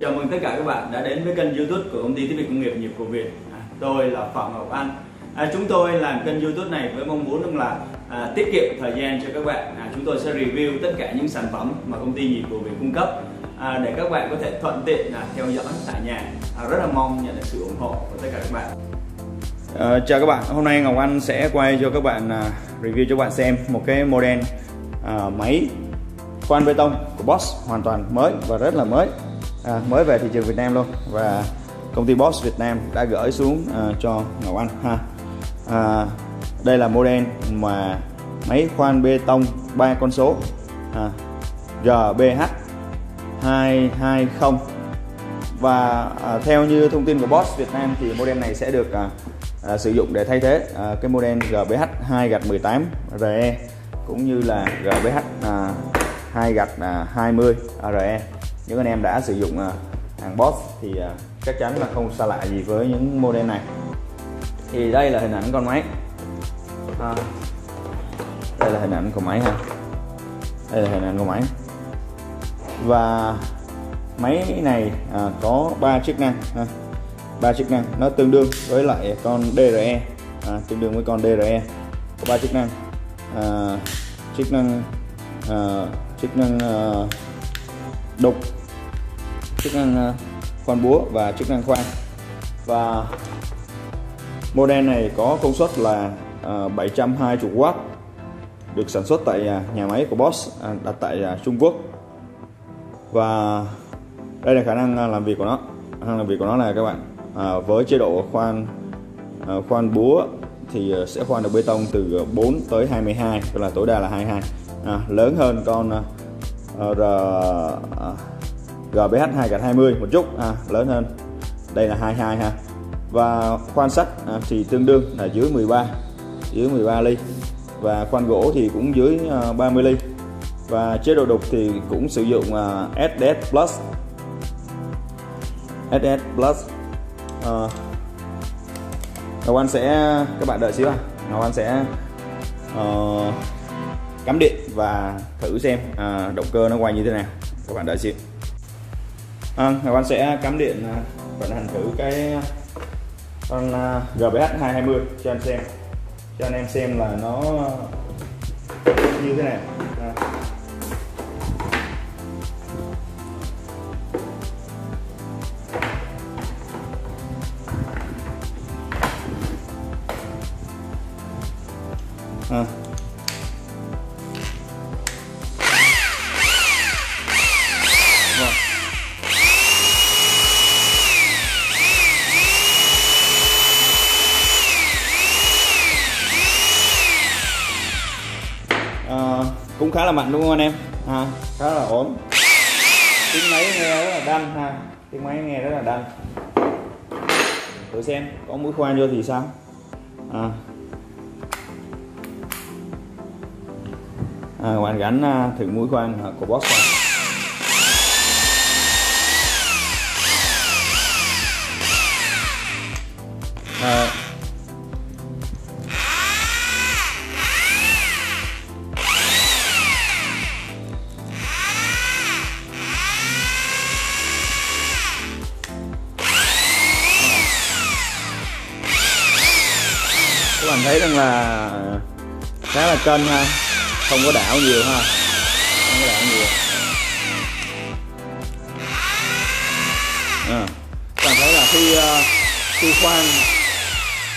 Chào mừng tất cả các bạn đã đến với kênh youtube của công ty thiết bị công nghiệp nhịp của Việt. À, Tôi là Phạm Ngọc Anh. À, Chúng tôi làm kênh youtube này với mong muốn là à, tiết kiệm thời gian cho các bạn. À, Chúng tôi sẽ review tất cả những sản phẩm mà công ty nhịp của Việt cung cấp à, Để các bạn có thể thuận tiện à, theo dõi tại nhà. À, Rất là mong nhận được sự ủng hộ của tất cả các bạn. À, Chào các bạn, hôm nay Ngọc Anh sẽ quay cho các bạn à, review cho các bạn xem một cái model à, máy khoan bê tông của Bosch hoàn toàn mới và rất là mới à, mới về thị trường Việt Nam luôn. Và công ty Boss Việt Nam đã gửi xuống à, cho Ngọc Anh ha. À, đây là model mà máy khoan bê tông ba con số à, GBH 220 và à, theo như thông tin của Boss Việt Nam thì model này sẽ được à, à, sử dụng để thay thế à, cái model GBH 2 gạch 18 RE cũng như là GBH à, 2 gạch à, 20 RE những anh em đã sử dụng à, hàng Bosch thì à, chắc chắn là không xa lạ gì với những model này. Thì đây là hình ảnh con máy. À, đây là hình ảnh của máy ha. Đây là hình ảnh của máy. Và máy này à, có 3 chức năng ha. 3 chức năng. Nó tương đương với lại con DRE à, tương đương với con DRE có 3 chức năng. À, chức năng à, chức năng à, đục chức năng ờ, khoan búa và chức năng khoan. Và model này có công suất là ờ, 720W được sản xuất tại ờ, nhà máy của Bosch à, đặt tại Trung Quốc. Và đây là khả năng làm việc của nó. Khả năng làm việc của nó là các bạn à, với chế độ khoan à, khoan búa thì sẽ khoan được bê tông từ 4 tới 22 tức là tối đa là 22 à, lớn hơn con à, R GBH 2 20 một chút à, lớn hơn. Đây là 22 ha. Và khoan sắt à, thì tương đương là dưới 13 dưới 13 ly. Và khoan gỗ thì cũng dưới ờ, à, 30 ly. Và chế độ đục thì cũng sử dụng ờ, à, SS Plus. SS Plus à, Ngọc Anh sẽ các bạn đợi xíu à Ngọc Anh sẽ uh, cắm điện và thử xem uh, động cơ nó quay như thế nào. Các bạn đợi xíu à, Ngọc Anh sẽ cắm điện à, vận hành thử cái à, con à, GBH 220 cho anh xem. Cho anh em xem là nó như thế nào. À. À, cũng khá là mạnh đúng không anh em? À, khá là ổn. Tiếng máy nghe rất là đanh ha. Tiếng máy nghe rất là đanh. Thử xem có mũi khoan vô thì sao? À. À, bạn gắn thử mũi khoan của Bosch vào à, thấy rằng là khá là cân ha. Không có đảo nhiều ha. Không có đảo nhiều. À, toàn thấy là khi ờ, khi khoan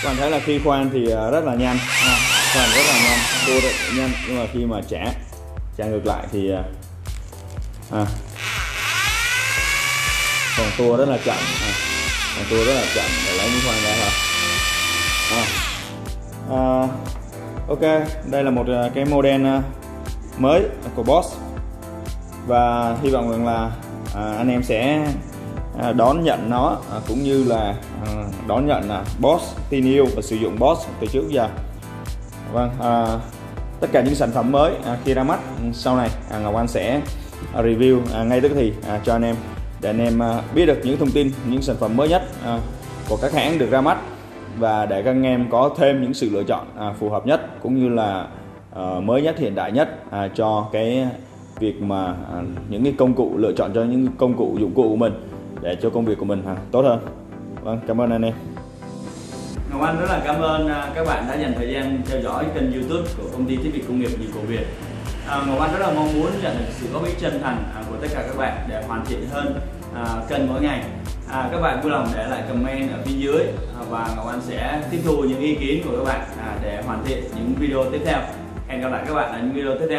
toàn thấy là khi khoan thì ờ, rất là nhanh ha. khoan rất là nhanh tua rất là nhanh. Nhưng mà khi mà trả trả ngược lại thì ờ, à, còn tua rất là chậm à, còn tua rất là chậm để lấy những khoan ra thôi à. À, ok đây là một ờ, cái model ờ, mới của Boss. Và hy vọng rằng là à, anh em sẽ đón nhận nó cũng như là đón nhận là Boss tin yêu và sử dụng Boss từ trước giờ. Vâng à, tất cả những sản phẩm mới khi ra mắt ừ, sau này Ngọc Anh sẽ review ngay tức thì cho anh em để anh em biết được những thông tin những sản phẩm mới nhất của các hãng được ra mắt và để các anh em có thêm những sự lựa chọn à, phù hợp nhất cũng như là à, mới nhất hiện đại nhất à, cho cái việc mà à, những cái công cụ lựa chọn cho những công cụ dụng cụ của mình để cho công việc của mình à, tốt hơn vâng cảm ơn anh em Ngọc Anh rất là cảm ơn à, các bạn đã dành thời gian theo dõi kênh YouTube của công ty thiết bị công nghiệp Nhật Cổ Việt. À, Ngọc Anh rất là mong muốn nhận được sự góp ý chân thành à, của tất cả các bạn để hoàn thiện hơn à, kênh mỗi ngày. À, các bạn vui lòng để lại comment ở phía dưới à, và Ngọc Anh sẽ tiếp thu những ý kiến của các bạn à, để hoàn thiện những video tiếp theo. Hẹn gặp lại các bạn ở những video tiếp theo.